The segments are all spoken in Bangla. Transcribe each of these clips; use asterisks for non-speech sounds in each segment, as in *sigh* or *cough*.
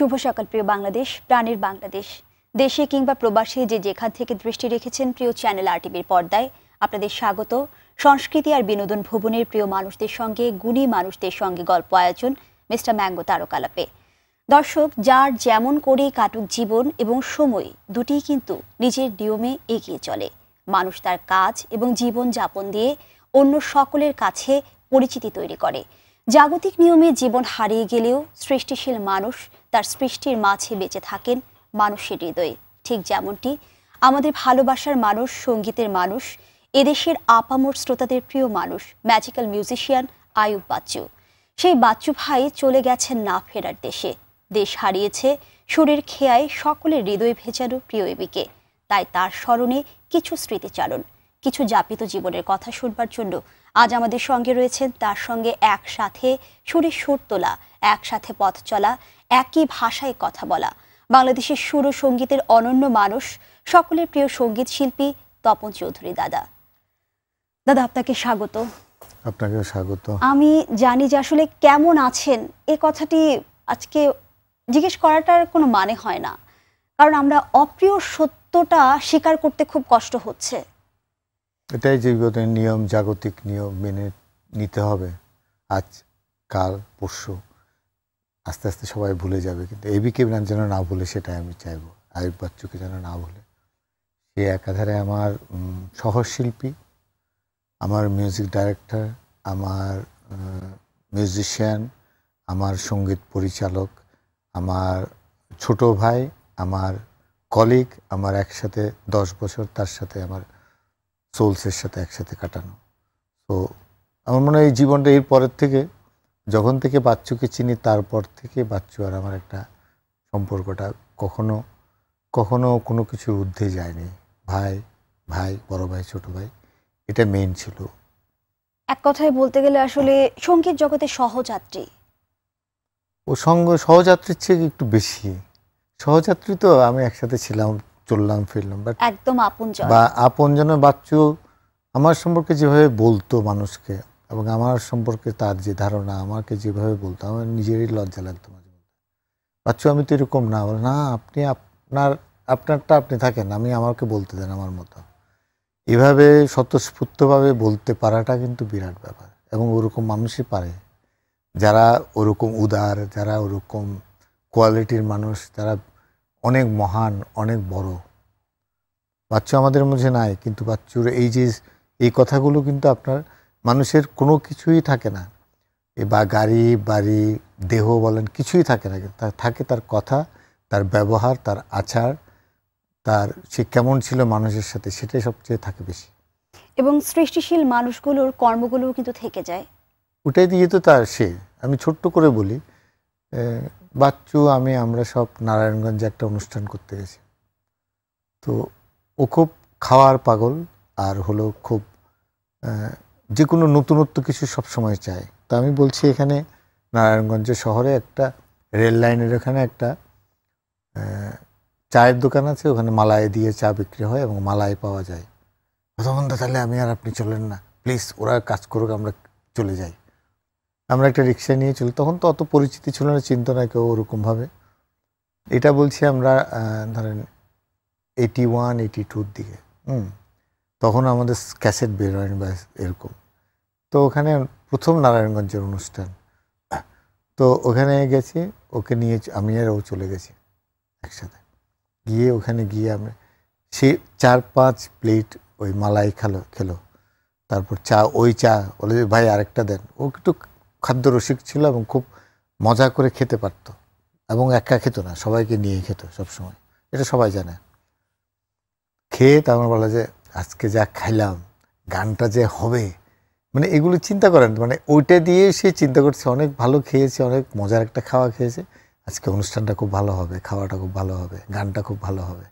শুভ সকাল, প্রিয় বাংলাদেশ, প্রাণের বাংলাদেশ। দেশে কিংবা প্রবাসে যে যেখান থেকে দৃষ্টি রেখেছেন প্রিয় চ্যানেল আরটিভির পর্দায়, আপনাদের স্বাগত। সংস্কৃতি আর বিনোদন ভুবনের প্রিয় মানুষদের সঙ্গে, গুণী মানুষদের সঙ্গে গল্প আয়োজন মিস্টার ম্যাঙ্গো তারকালাপে। দর্শক, যার যেমন করে কাটুক জীবন এবং সময় দুটিই কিন্তু নিজের নিয়মে এগিয়ে চলে। মানুষ তার কাজ এবং জীবন যাপন দিয়ে অন্য সকলের কাছে পরিচিতি তৈরি করে। জাগতিক নিয়মে জীবন হারিয়ে গেলেও সৃষ্টিশীল মানুষ তার সৃষ্টির মাঝে বেঁচে থাকেন মানুষের হৃদয়ে। ঠিক যেমনটি আমাদের ভালোবাসার মানুষ, সঙ্গীতের মানুষ, এদেশের আপামর শ্রোতাদের প্রিয় মানুষ ম্যাজিক্যাল মিউজিশিয়ান আয়ুব বাচ্চু। সেই বাচ্চু ভাই চলে গেছেন না ফেরার দেশে। দেশ হারিয়েছে সুরের খেয়ায় সকলের হৃদয় ভেজানো প্রিয় এবিকে। তাই তার স্মরণে কিছু স্মৃতিচারণ, কিছু যাপিত জীবনের কথা শুনবার জন্য আজ আমাদের সঙ্গে রয়েছেন তার সঙ্গে একসাথে সুরে সুর তোলা একসাথে পথ চলা একই ভাষায় কথা বলা। বাংলাদেশের সুর ও সঙ্গীতের অনন্য মানুষ সকলের প্রিয় সংগীত শিল্পী তপন চৌধুরী দাদা। দাদা আপনাকে স্বাগত। আপনাকেও স্বাগত। আমি জানি যে আসলে কেমন আছেন এ কথাটি আজকে জিজ্ঞেস করাটার কোনো মানে হয় না। কারণ আমরা অপ্রিয় সত্যটা স্বীকার করতে খুব কষ্ট হচ্ছে। এটাই জীবনের নিয়ম, জাগতিক নিয়ম মেনে নিতে হবে। আজ, কাল, পরশু, আস্তে আস্তে সবাই ভুলে যাবে। কিন্তু এবিকে যেন না ভুলে, সেটাই আমি চাইব। আয়ুব বাচ্চুকে যেন না ভুলে। সে একাধারে আমার সহশিল্পী, আমার মিউজিক ডাইরেক্টর আমার মিউজিশিয়ান আমার সংগীত পরিচালক, আমার ছোট ভাই, আমার কলিগ আমার একসাথে দশ বছর, তার সাথে আমার সোলসের সাথে একসাথে কাটানো। তো আমার মনে হয় এই জীবনটা এর পরের থেকে যখন থেকে বাচ্চুকে চিনি তারপর থেকে বাচ্চু আর আমার একটা সম্পর্কটা কখনো কখনো কোনো কিছুর ঊর্ধ্বে যায়নি। ভাই ভাই বড় ভাই ছোট ভাই এটা মেইন ছিল। এক কথায় বলতে গেলে আসলে সংগীত জগতে সহযাত্রী। ও সঙ্গ সহযাত্রীর চেয়ে একটু বেশি। সহযাত্রী তো আমি একসাথে ছিলাম চললাম ফিরলাম। বাট একদম আপনজন। বা আপন আপনজনের বাচ্চু আমার সম্পর্কে যেভাবে বলতো মানুষকে এবং আমার সম্পর্কে তার যে ধারণা আমাকে যেভাবে বলতো আমার নিজেরই লজ্জা লাগতো মাঝে মধ্যে। বাচ্চু আমি তো এরকম না। বলে না আপনি আপনার আপনারটা আপনি থাকেন আমি আমাকে বলতে দেন আমার মতো। এভাবে স্বতঃস্ফূর্তভাবে বলতে পারাটা কিন্তু বিরাট ব্যাপার এবং ওরকম মানুষই পারে। যারা ওরকম উদার যারা ওরকম কোয়ালিটির মানুষ যারা অনেক মহান অনেক বড়। বাচ্চু আমাদের মধ্যে নাই কিন্তু বাচ্চুর এই যে এই কথাগুলো কিন্তু আপনার মানুষের কোনো কিছুই থাকে না। এ বা গাড়ি বাড়ি দেহ বলেন কিছুই থাকে না। তার থাকে তার কথা তার ব্যবহার তার আচার তার সে কেমন ছিল মানুষের সাথে সেটাই সবচেয়ে থাকে বেশি। এবং সৃষ্টিশীল মানুষগুলোর কর্মগুলোও কিন্তু থেকে যায়। ওটাই দিয়ে তো তার সে। আমি ছোট্ট করে বলি বাচ্চু, আমি, আমরা সব নারায়ণগঞ্জে একটা অনুষ্ঠান করতে গেছি। তো ও খুব খাওয়ার পাগল আর হলো খুব যে কোনো নতুনত্ব কিছু সব সময় চায়। তো আমি বলছি, এখানে নারায়ণগঞ্জ শহরে একটা রেল লাইনের ওখানে একটা চায়ের দোকান আছে, ওখানে মালাই দিয়ে চা বিক্রি হয় এবং মালাই পাওয়া যায়। তখন তাহলে আমি আর আপনি চলেন না। প্লিজ, ওরা কাজ করুক, আমরা চলে যাই। আমরা একটা রিক্সা নিয়ে চলি, তখন তো অত পরিচিতি ছিল না চিন্তা না কেউ ওরকমভাবে এটা বলছি আমরা ধরেন এইটি ওয়ান এইটি টুর দিকে, হুম? তখন আমাদের ক্যাসেট বের হয়নি বা এরকম। তো ওখানে প্রথম নারায়ণগঞ্জের অনুষ্ঠান। তো ওখানে গেছি, ওকে নিয়ে আমি আর ও চলে গেছি একসাথে। গিয়ে ওখানে গিয়ে আমি সে চার পাঁচ প্লেট ওই মালাই খেলো খেলো। তারপর চা, ওই চা, বলে ভাই, আরেকটা দেন। ও একটু খাদ্য রসিক ছিল এবং খুব মজা করে খেতে পারত এবং একা খেত না, সবাইকে নিয়ে খেত সবসময়। এটা সবাই জানে। খেয়ে তারপর বলা যে, আজকে যা খাইলাম, গানটা যে হবে। মানে এগুলো চিন্তা করেন মানে ওইটা দিয়ে সে চিন্তা করছে, অনেক ভালো খেয়েছে, অনেক মজার একটা খাওয়া খেয়েছে। আজকে অনুষ্ঠানটা খুব ভালো হবে, খাওয়াটা খুব ভালো হবে, গানটা খুব ভালো হবে।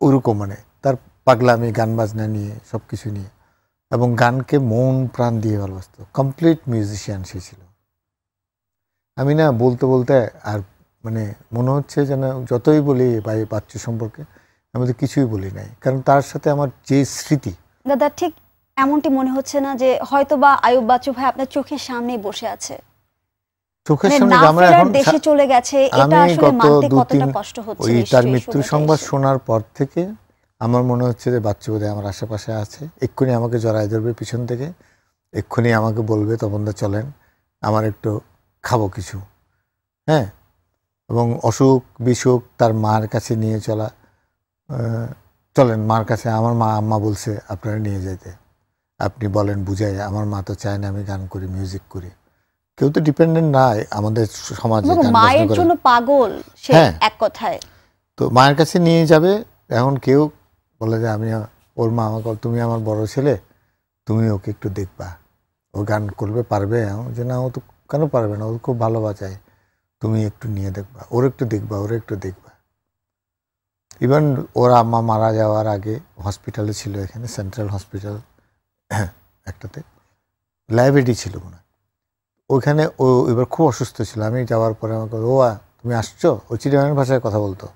ওরকম মানে তার পাগলামি, গান বাজনা নিয়ে সব কিছু নিয়ে। এবং গানকে মন প্রাণ দিয়ে ভালোবাসতো। কমপ্লিট মিউজিশিয়ান সে ছিল। আমি না বলতে বলতে আর মানে মনে হচ্ছে যেন যতই বলি ভাই বাচ্চু সম্পর্কে আমি তো কিছুই বলি নাই। কারণ তার সাথে আমার যে স্মৃতি। দাদা ঠিক এমনটি মনে হচ্ছে না যে হয়তো বা আয়ুব বাচ্চু ভাই আপনার চোখের সামনেই বসে আছে। চোখের মানে সামনে আমরা এখন দেশে চলে গেছে এটা আসলে মানতে কতটা কষ্ট হচ্ছে ওই তার মৃত্যুর সংবাদ শোনার পর থেকে আমার মনে হচ্ছে যে বাচ্চা বোধহয় আমার আশেপাশে আছে। এক্ষুনি আমাকে জড়ায় ধরবে পিছন থেকে। এক্ষুনি আমাকে বলবে তপন দা চলেন আমার একটু খাব কিছু। হ্যাঁ? এবং অসুখ বিসুখ তার মার কাছে নিয়ে চলা চলেন মার কাছে আমার মা আম্মা বলছে আপনারা নিয়ে যেতে আপনি বলেন বুঝাই আমার মা তো চায় না আমি গান করি মিউজিক করি। কেউ তো ডিপেন্ডেন্ট নাই আমাদের সমাজে মায়ের। জন্য পাগল সে হ্যাঁ। এক কথায়। তো মায়ের কাছে নিয়ে যাবে এখন কেউ বলে যে, আমি ওর মা আমাকে তুমি আমার বড় ছেলে, তুমি ওকে একটু দেখবা। ও গান করবে, পারবে? যে না, ও তো কেন পারবে না? ও খুব ভালো বাজায় তুমি একটু নিয়ে দেখবা। ওর একটু দেখবা, ওর একটু দেখবা। ইভেন ওর আম্মা মারা যাওয়ার আগে হসপিটালে ছিল এখানে সেন্ট্রাল হসপিটাল *coughs* একটাতে। লাইব্রেরি ছিল মনে। ওখানে ও এবার খুব অসুস্থ ছিল। আমি যাওয়ার পরে আমাকে ও তুমি আসছো? ও চিড়িয়াখানার ভাষায় কথা বলতো।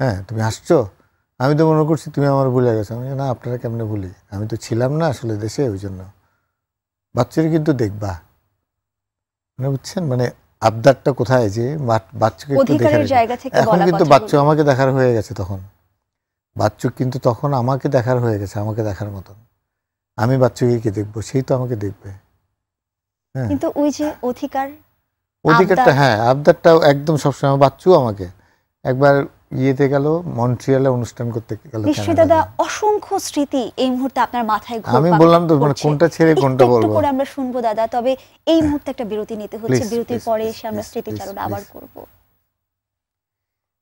হ্যাঁ তুমি আসছো? আমি তো মনে করছি তুমি আমার ভুলে গেছো। আমি না আপনারা কেমনে ভুলি? আমি তো ছিলাম না আসলে দেশে ওই জন্য। বাচ্চারা কিন্তু দেখবা। মানে বুঝছেন? মানে আবদারটা কোথায় যে বাচ্চাকে একটু দেখে অধিকারের রাখবে। জায়গা থেকে এখন কিন্তু। বাচ্চা আমাকে দেখার হয়ে গেছে তখন। বাচ্চু কিন্তু তখন আমাকে দেখার হয়ে গেছে আমাকে দেখার মতন। আমি বাচ্চাকে কি দেখব সেই তো আমাকে দেখবে। হ্যাঁ। কিন্তু ওই যে অধিকার অধিকারটা হ্যাঁ আবদারটা একদম সবসময় বাচ্চু আমাকে। একবার ইয়েতে গেল মন্ট্রিয়ালে অনুষ্ঠান করতে গেল দাদা অসংখ্য স্মৃতি এই মুহূর্তে আপনার মাথায় আমি বললাম তো মানে কোনটা ছেড়ে কোনটা বলব? করে আমরা শুনব দাদা তবে এই মুহূর্তে একটা বিরতি নিতে হচ্ছে বিরতির পরে এসে আমরা স্মৃতিচারণ আবার. করব।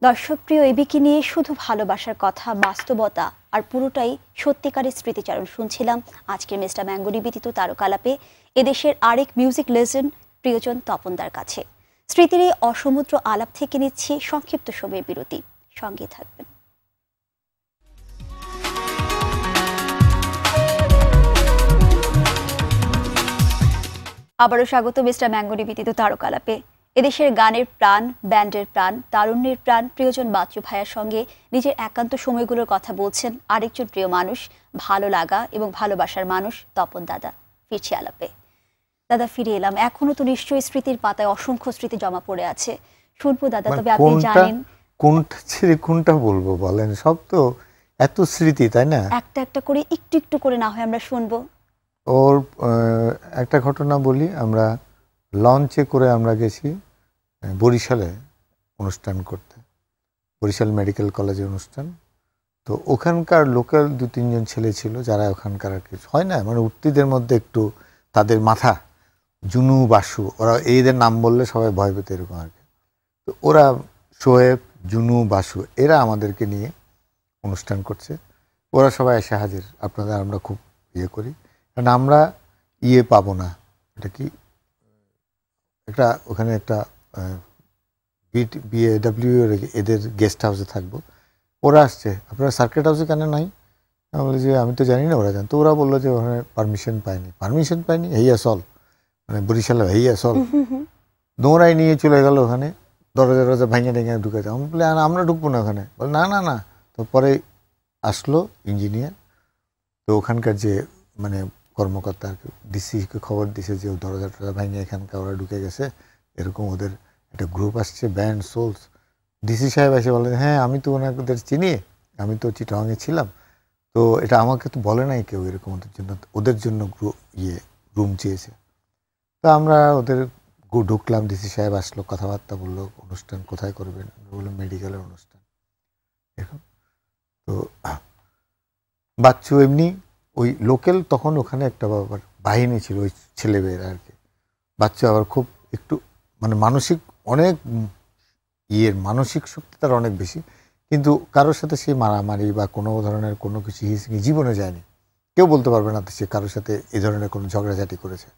দর্শক প্রিয় এবিকে নিয়ে শুধু ভালোবাসার কথা বাস্তবতা আর পুরোটাই সত্যিকারের স্মৃতিচারণ শুনছিলাম। আজকের মিস্টার ম্যাঙ্গোরি ব্যতীত তারকালাপে এদেশের আরেক মিউজিক লেজেন্ড প্রিয়জন তপনদার কাছে। স্মৃতির এই অসমুদ্র আলাপ থেকে নিচ্ছে সংক্ষিপ্ত সময়ের বিরতি। সঙ্গে থাকবেন। আবারও স্বাগত মিস্টার ম্যাঙ্গোনি ব্যতীত তারকালাপে। এদেশের গানের প্রাণ ব্যান্ডের প্রাণ তারুণ্যের প্রাণ প্রিয়জন বাচ্চু ভাইয়ার সঙ্গে নিজের একান্ত সময়গুলোর কথা বলছেন আরেকজন প্রিয় মানুষ ভালো লাগা এবং ভালোবাসার মানুষ তপন দাদা। ফিরছি আলাপে। দাদা ফিরে এলাম। এখনও তো নিশ্চয়ই স্মৃতির পাতায় অসংখ্য স্মৃতি জমা পড়ে আছে। শুনব দাদা মানে তবে আপনি জানেন কোনটা ছেড়ে কোনটা বলব বলেন? সব তো এত স্মৃতি তাই না? একটা একটা করে একটু একটু করে না হয় আমরা শুনব। ওর একটা ঘটনা বলি আমরা লঞ্চে করে আমরা গেছি বরিশালে অনুষ্ঠান করতে। বরিশাল মেডিকেল কলেজে অনুষ্ঠান। তো ওখানকার লোকাল দু তিনজন ছেলে ছিল যারা ওখানকার আর কিছু হয় না মানে উত্তিদের মধ্যে একটু তাদের মাথা জুনু বাসু ওরা এইদের নাম বললে সবাই ভয় পেত এরকম আর কি। তো ওরা শোয়েব জুনু বাসু এরা আমাদেরকে নিয়ে অনুষ্ঠান করছে। ওরা সবাই এসে হাজির। আপনাদের আমরা খুব ইয়ে করি। কারণ আমরা ইয়ে পাবো না। এটা কি? একটা ওখানে একটা বিএডাব্লিউ এদের গেস্ট হাউসে থাকব। ওরা আসছে। আপনারা সার্কিট হাউসে কেন নাই? আমি বলি যে আমি তো জানি না ওরা জান তো ওরা বলল যে ওখানে পারমিশন পায়নি। পারমিশন পায়নি? হেইয়া সল মানে বরিশালে হেইয়া সল দৌড়াই নিয়ে চলে গেল ওখানে। দরজা দরজা ভেঙে ভেঙে ঢুকেছে আমি বলি, "আর আমরা ঢুকবো না ওখানে? বলে, না না না। তো পরে আসলো ইঞ্জিনিয়ার তো ওখানকার যে মানে কর্মকর্তা ডিসিকে খবর দিছে যে দরজা টরজা ভেঙে এখানকার ওরা ঢুকে গেছে। এরকম ওদের একটা গ্রুপ আসছে ব্যান্ড সোলস ডিসি সাহেব এসে বলে হ্যাঁ আমি তো ওনাদের চিনি, আমি তো চিটাঙে ছিলাম। তো এটা আমাকে তো বলে নাই কেউ এরকম ওদের জন্য ওদের জন্য ইয়ে রুম চেয়েছে। তো আমরা ওদের ঢুকলাম, ডিসি সাহেব আসলো, কথাবার্তা বলল, অনুষ্ঠান কোথায় করবেন? বললাম, মেডিকেলের অনুষ্ঠান। এরকম তো বাচ্চু এমনি, ওই লোকাল তখন ওখানে একটা আবার বাহিনী ছিল, ওই ছেলেমেয়েরা আর কি। বাচ্চা আবার খুব একটু মানে মানসিক অনেক ইয়ের, মানসিক শক্তি তার অনেক বেশি, কিন্তু কারোর সাথে সে মারামারি বা কোনো ধরনের কোনো কিছু হিসিং জীবনে যায়নি। কেউ বলতে পারবে না সে কারোর সাথে এই ধরনের কোনো ঝগড়াঝাটি করেছে।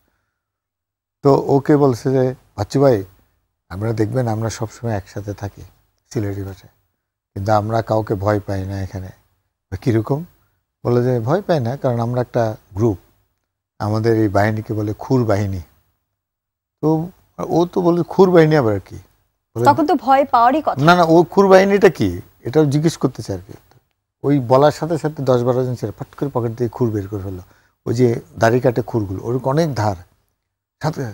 তো ওকে বলছে যে বাচ্চু ভাই আমরা দেখবেন আমরা সবসময় একসাথে থাকি সিলেটি ভাষায়। কিন্তু আমরা কাউকে ভয় পাই না এখানে। কীরকম? বলে যে ভয় পাই না কারণ আমরা একটা গ্রুপ। আমাদের এই বাহিনীকে বলে খুর বাহিনী। তো ও তো বলে খুর বাহিনী আবার কি? তখন তো ভয় পাওয়ারই কথা। না না ও খুর বাহিনীটা কি? এটা জিজ্ঞেস করতেছে আর কি। ওই বলার সাথে সাথে দশ বারো জন ছেলে ফট করে পকেট দিয়ে খুর বের করে ফেলল। ওই যে দাড়ি কাটে খুরগুলো ওর অনেক ধার। সাথে?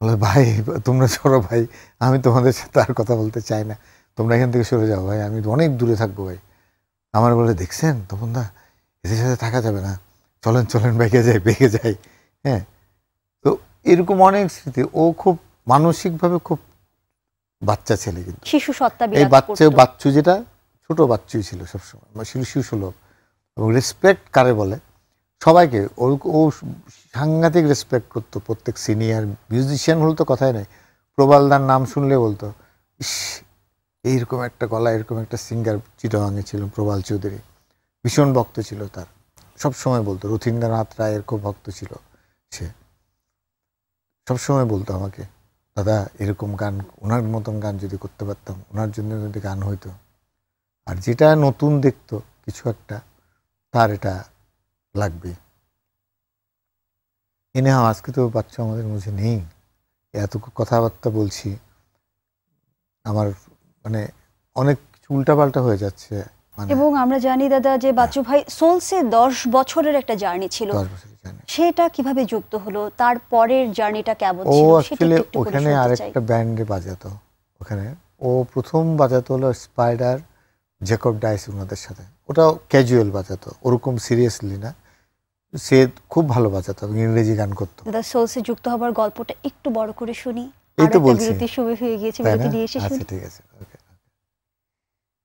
বলে ভাই তোমরা সরো ভাই আমি তোমাদের সাথে আর কথা বলতে চাই না। তোমরা এখান থেকে সরে যাও ভাই আমি অনেক দূরে থাকব ভাই। আমার বলে দেখছেন তপন দা? এদের সাথে থাকা যাবে না। চলেন চলেন বেগে যাই বেগে যাই। হ্যাঁ? তো এরকম অনেক স্মৃতি। ও খুব মানসিকভাবে খুব বাচ্চা ছেলে কিন্তু। শিশু সত্তা এই বাচ্চা বাচ্চু যেটা ছোট বাচ্চুই ছিল সবসময় শিশু শিশু সুলভ। এবং রেসপেক্ট কারে বলে? সবাইকে ও ও সাংঘাতিক রেসপেক্ট করতো প্রত্যেক সিনিয়র মিউজিশিয়ান হলে তো কথাই নাই। প্রবালদার নাম শুনলে বলতো, ইস, এইরকম একটা গলা, এরকম একটা সিঙ্গার চিটাগাঙে ছিল প্রবাল চৌধুরী। ভীষণ ভক্ত ছিল তার। সব সময় বলতো, রথীন্দ্রনাথ রায়ের খুব ভক্ত ছিল সে। সব সময় বলতো আমাকে, দাদা, এরকম গান, ওনার মতন গান যদি করতে পারতাম, ওনার জন্য যদি গান হইতো। আর যেটা নতুন দেখতো, কিছু একটা, তার এটা লাগবে। এনে হ্যাঁ আজকে তো বাচ্চা আমাদের মধ্যে নেই। এত কথাবার্তা বলছি আমার মানে অনেক উল্টাপাল্টা হয়ে যাচ্ছে মানে এবং আমরা জানি দাদা যে বাচ্চু ভাই সোলসে দশ বছরের একটা জার্নি ছিল। সেটা কীভাবে যুক্ত হলো? তার পরের জার্নিটা কেমন ও ছিল? করে ওখানে। আরেকটা ব্যান্ডে বাজাতো ওখানে। ও প্রথম বাজাতো হলো স্পাইডার জেকব ডাইস ওনাদের সাথে। ওটাও ক্যাজুয়াল বাজাতো ওরকম সিরিয়াসলি না। সে খুব ভালো বাজাতো ইংরেজি গান করতো। দাদা সোলসে যুক্ত হবার গল্পটা একটু বড় করে শুনি। এই তো বলছি। বিরতির সময় হয়ে গিয়েছে বিরতি নিয়ে এসে শুনি। আচ্ছা ঠিক আছে।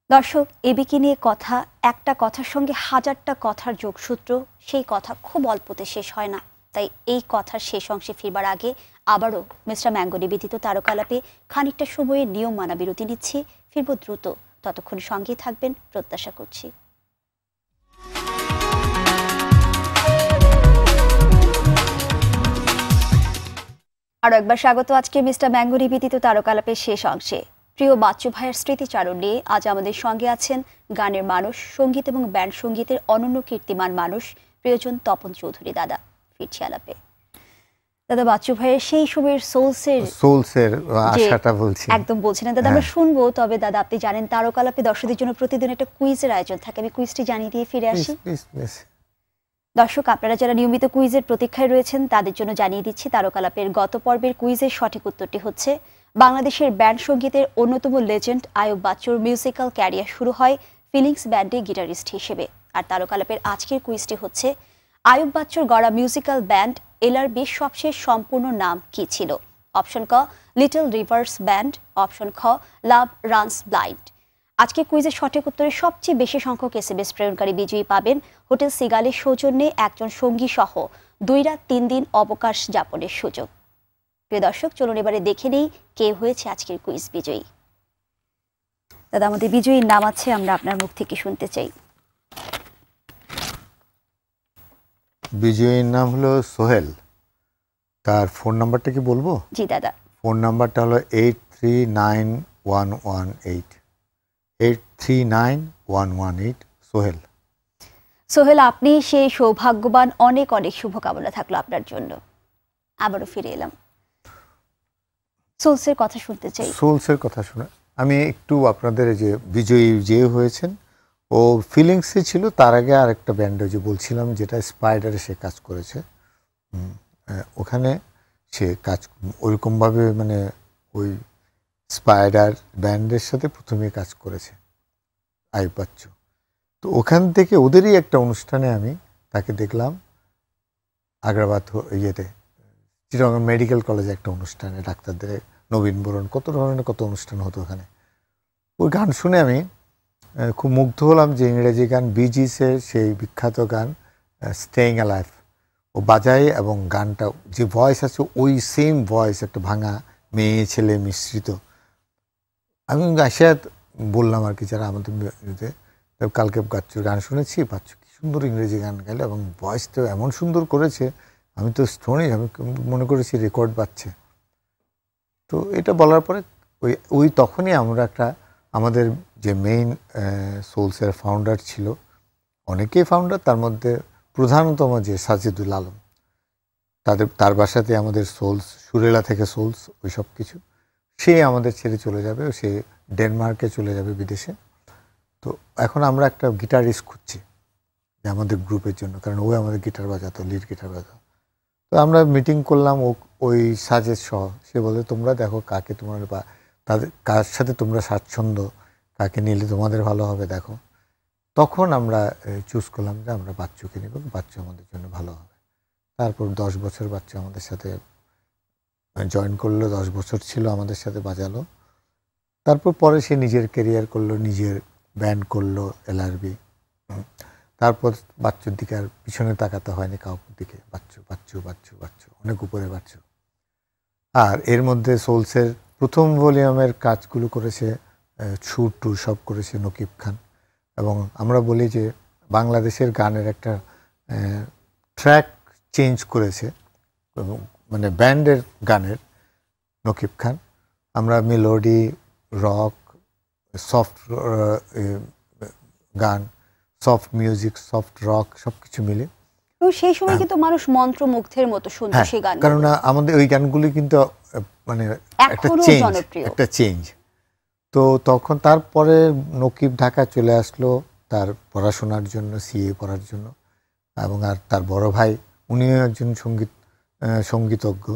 দর্শক এবিকে নিয়ে কথা একটা কথার সঙ্গে হাজারটা কথার যোগসূত্র সেই কথা খুব অল্পতে শেষ হয় না। তাই এই কথার শেষ অংশে ফিরবার আগে আবারও মিস্টার ম্যাঙ্গো নিবেদিত তারকালাপে খানিকটা সময়ে নিয়ম মানা বিরতি নিচ্ছি। ফিরব দ্রুত। ততক্ষণ সঙ্গেই থাকবেন প্রত্যাশা করছি। আরও একবার স্বাগত আজকে মিস্টার ম্যাঙ্গো নিবেদিত তারকালাপের শেষ অংশে। প্রিয় বাচ্চু ভাইয়ের স্মৃতিচারণ নিয়ে আজ আমাদের সঙ্গে আছেন গানের মানুষ সংগীত এবং ব্যান্ড সঙ্গীতের অনন্য কীর্তিমান মানুষ প্রিয়জন তপন চৌধুরী দাদা। ফিরছি আলাপে। দাদা বাচ্চু ভাইয়ের সেই সময়ের সোলসের সোলসের আশাটা বলছি। একদম বলছিলেন দাদা আমরা হ্যাঁ। শুনব তবে দাদা আপনি জানেন তারকালাপে দর্শকদের জন্য প্রতিদিন একটা কুইজের আয়োজন থাকে। আমি কুইজটি জানিয়ে দিয়ে ফিরে আসি। দর্শক, আপনারা যারা নিয়মিত কুইজের প্রতীক্ষায় রয়েছেন, তাদের জন্য জানিয়ে দিচ্ছি তারকালাপের গত পর্বের কুইজের সঠিক উত্তরটি হচ্ছে, বাংলাদেশের ব্যান্ড সঙ্গীতের অন্যতম লেজেন্ড আয়ুব বাচ্চুর মিউজিক্যাল ক্যারিয়ার শুরু হয় ফিলিংস ব্যান্ডে গিটারিস্ট হিসেবে। আর তারকালাপের আজকের কুইজটি হচ্ছে, আয়ুব বাচ্চুর গড়া মিউজিক্যাল ব্যান্ড এলআরবি সবশেষ সম্পূর্ণ নাম কি ছিল? অপশন ক, লিটল রিভার্স ব্যান্ড, অপশন খ, লাভ রানস ব্লাইন্ড। আজকে কুইজের সঠিক উত্তরে সবচেয়ে বেশি সংখ্যক এসএমএস প্রেরণকারী বিজয়ী পাবেন হোটেল সিগালের সৌজন্যে একজন সঙ্গী সহ। দুই রাত তিন দিন অবকাশ যাপনের সুযোগ। প্রিয় দর্শক চলুন এবারে দেখে নেই কে হয়েছে আজকের কুইজ বিজয়ী। দাদা আমাদের বিজয়ীর নাম আছে আমরা আপনার মুখ থেকে শুনতে চাই। বিজয়ীর নাম হলো সোহেল। তার ফোন নাম্বারটা কি বলব? জি দাদা। ফোন নাম্বারটা হলো eight three nine one one eight eight three nine one one eight Sohel Sohel আপনি সেই সৌভাগ্যবান অনেক অনেক শুভকামনা থাকল আপনার জন্য। আবারও ফিরে এলাম। সোলসের কথা শুনতে চাই। সোলসের কথা শুনে আমি একটু আপনাদের যে বিজয়ী যে হয়েছেন ও ফিলিংসে ছিল তার আগে আর একটা ব্যান্ড যে বলছিলাম যেটা স্পাইডারে সে কাজ করেছে। ওখানে সে কাজ ওইরকমভাবে মানে ওই স্পাইডার ব্যান্ডের সাথে প্রথমে কাজ করেছে, আই পাচ্ছ। তো ওখান থেকে ওদেরই একটা অনুষ্ঠানে আমি তাকে দেখলাম, আগ্রাবাদ ইয়েতে চিরঙ্গন মেডিকেল কলেজে একটা অনুষ্ঠানে, ডাক্তারদের নবীন বরণ, কত ধরনের কত অনুষ্ঠান হতো ওখানে। ওই গান শুনে আমি খুব মুগ্ধ হলাম যে ইংরেজি গান বিজিসের সেই বিখ্যাত গান স্টেইং লাইফ ও বাজায় এবং গানটা যে ভয়েস আছে, ওই সেম ভয়েস একটা ভাঙা মেয়ে, ছেলে মিশ্রিত আমি আশায়াত বললাম আর কি যারা আমাদের ইয়েতে, কালকে বাচ্চুর গান শুনেছি বাচ্চু কি সুন্দর ইংরেজি গান গেলে এবং ভয়েস তো এমন সুন্দর করেছে আমি তো স্টোনে আমি মনে করেছি রেকর্ড পাচ্ছে। তো এটা বলার পরে ওই ওই তখনই আমরা একটা আমাদের যে মেইন সোলসের ফাউন্ডার ছিল অনেকেই ফাউন্ডার তার মধ্যে প্রধানতম যে সাজিদুল আলম তাদের তার বাসাতে আমাদের সোলস সুরেলা থেকে সোলস ওই সব কিছু। সে আমাদের ছেড়ে চলে যাবে, সে ডেনমার্কে চলে যাবে বিদেশে। তো এখন আমরা একটা গিটারিস্ট খুঁজছি যে আমাদের গ্রুপের জন্য, কারণ ও আমাদের গিটার বাজাতো, লিড গিটার বাজাতো। তো আমরা মিটিং করলাম ও, ওই সাজের সহ। সে বলে, তোমরা দেখো কাকে তোমার বা, তাদের, কার সাথে তোমরা স্বাচ্ছন্দ্য, কাকে নিলে তোমাদের ভালো হবে দেখো। তখন আমরা চুজ করলাম যে আমরা বাচ্চুকে নিব, বাচ্চা আমাদের জন্য ভালো হবে। তারপর দশ বছর বাচ্চা আমাদের সাথে জয়েন করল, দশ বছর ছিল আমাদের সাথে বাজালো। তারপর পরে সে নিজের কেরিয়ার করল, নিজের ব্যান্ড করল এলআরবি তারপর বাচ্চুর দিকে আর পিছনে তাকাতে হয়নি কাউর দিকে। বাচ্চু বাচ্চু বাচ্চু বাচ্চু, অনেক উপরে বাচ্চু। আর এর মধ্যে সোলসের প্রথম ভলিউমের কাজগুলো করেছে সুর টুর সব করেছে নকিব খান। এবং আমরা বলি যে বাংলাদেশের গানের একটা ট্র্যাক চেঞ্জ করেছে। এবং মানে ব্যান্ডের গানের নকিব খান। আমরা মেলোডি রক সফট গান সফট মিউজিক সফট রক সব কিছু মিলে সেই সময় কিন্তু মানুষ মন্ত্রমুগ্ধের মতো শুনতো হ্যাঁ সেই গান কারণ আমাদের ওই গানগুলি কিন্তু মানে একটা চেঞ্জ একটা চেঞ্জ তো তখন তারপরে নকিব ঢাকা চলে আসলো তার পড়াশোনার জন্য সিএ পড়ার জন্য। এবং আর তার বড় ভাই উনিও একজন সংগীত সঙ্গীতজ্ঞ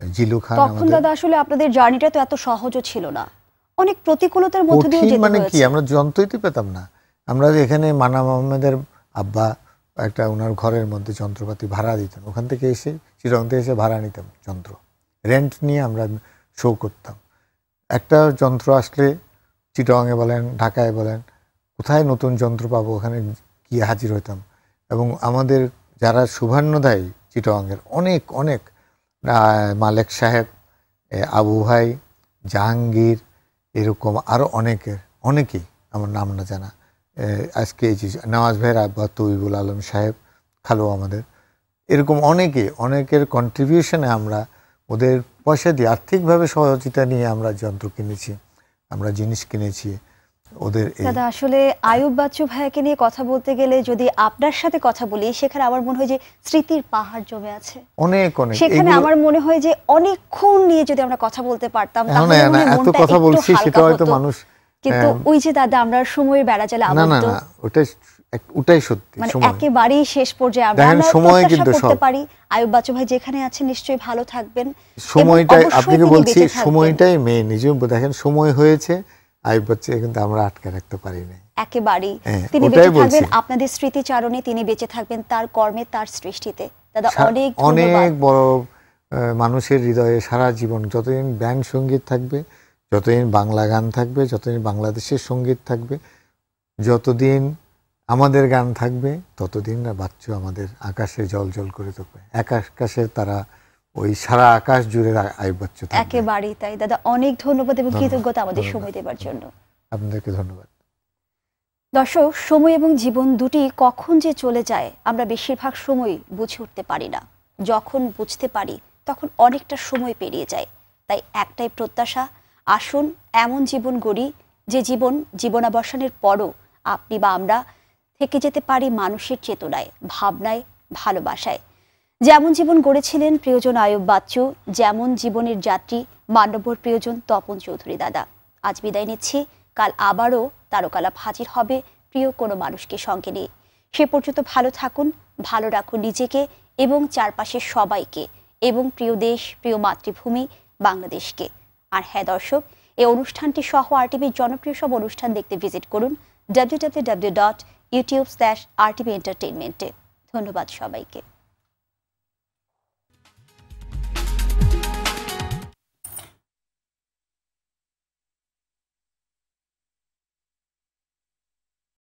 জিলু খান তখন দাদা আসলে আপনাদের জার্নিটা তো এত সহজও ছিল না। অনেক প্রতিকূলতার মধ্য দিয়ে যেতে মানে কি? আমরা যন্ত্রই তো পেতাম না। আমরা এখানে মানা মোহাম্মদের আব্বা একটা ওনার ঘরের মধ্যে যন্ত্রপাতি ভাড়া দিতেন। ওখান থেকে এসে চিরং থেকে এসে ভাড়া নিতাম যন্ত্র। রেন্ট নিয়ে আমরা শো করতাম। একটা যন্ত্র আসলে চিটংয়ে বলেন ঢাকায় বলেন কোথায় নতুন যন্ত্র পাবো? ওখানে গিয়ে হাজির হতাম এবং আমাদের যারা শুভান্নদায়ী চিটংয়ের অনেক অনেক মালেক সাহেব আবু ভাই, জাহাঙ্গীর, এরকম আরও অনেকের, অনেকেই, আমার নাম না জানা। আজকে এই নওয়াজ ভাইয়ের আব্বা তবিবুল আলম সাহেব খালো আমাদের, এরকম অনেকে, অনেকের কন্ট্রিবিউশনে আমরা ওদের পয়সা দিয়ে আর্থিকভাবে সহযোগিতা নিয়ে আমরা যন্ত্র কিনেছি, আমরা জিনিস কিনেছি। ওদের দাদা আসলে আয়ুব বাচ্চু ভাইয়াকে নিয়ে কথা বলতে গেলে যদি আপনার সাথে কথা বলি সেখানে আমার মনে হয় যে স্মৃতির পাহাড় জমে আছে। অনেক অনেক। সেখানে আমার মনে হয় যে অনেকক্ষণ নিয়ে যদি আমরা কথা বলতে পারতাম তাহলে মনে হয় এত কথা বলছি সেটা হয়তো মানুষ কিন্তু ওই যে দাদা আমরা সময়ের বেড়া জালে না না আবদ্ধ। না ওটাই ওটাই সত্যি মানে সময়। একেবারেই শেষ পর্যায়ে আমরা সময় কিন্তু করতে। পারি। আয়ুব বাচ্চু ভাই যেখানে আছেন নিশ্চয়ই ভালো থাকবেন। সময়টাই আপনাকে বলছি সময়টাই মেন নিজে দেখেন সময় হয়েছে বাচ্চা কিন্তু আমরা আটকে রাখতে পারি নাই। একেবারেই। হ্যাঁ, তিনি বেঁচে থাকবেন আপনাদের স্মৃতিচারণে তিনি বেঁচে থাকবেন তার কর্মে তার সৃষ্টিতে। দাদা অনেক অনেক বড় মানুষের হৃদয়ে সারা জীবন যতদিন ব্যান্ড সংগীত থাকবে যতদিন বাংলা গান থাকবে যতদিন বাংলাদেশের সংগীত থাকবে যতদিন আমাদের গান থাকবে ততদিন না বাচ্চু আমাদের আকাশে জল জল করে থাকবে। এক আকাশের তারা ওই সারা আকাশ জুড়ে থাকবে। একেবারেই তাই। দাদা অনেক ধন্যবাদ এবং কৃতজ্ঞতা আমাদের সময় দেওয়ার জন্য। আপনাদেরকে ধন্যবাদ। দর্শক সময় এবং জীবন দুটি কখন যে চলে যায় আমরা বেশিরভাগ সময় বুঝে উঠতে পারি না। যখন বুঝতে পারি তখন অনেকটা সময় পেরিয়ে যায়। তাই একটাই প্রত্যাশা আসুন এমন জীবন গড়ি যে জীবন জীবনাবসানের পরও আপনি বা আমরা থেকে যেতে পারি মানুষের চেতনায় ভাবনায় ভালোবাসায়। যেমন জীবন গড়েছিলেন প্রিয়জন আয়ুব বাচ্চু, যেমন জীবনের যাত্রী মান্যবর প্রিয়জন তপন চৌধুরী দাদা। আজ বিদায় নিচ্ছি। কাল আবারও তারকালাপ হাজির হবে প্রিয় কোনো মানুষকে সঙ্গে নিয়ে। সে পর্যন্ত ভালো থাকুন, ভালো রাখুন নিজেকে এবং চারপাশের সবাইকে এবং প্রিয় দেশ, প্রিয় মাতৃভূমি বাংলাদেশকে। আর হ্যাঁ দর্শক, এই অনুষ্ঠানটি সহ আরটিভির জনপ্রিয় সব অনুষ্ঠান দেখতে ভিজিট করুন W W W dot YouTube slash RTV এন্টারটেনমেন্টে ধন্যবাদ সবাইকে।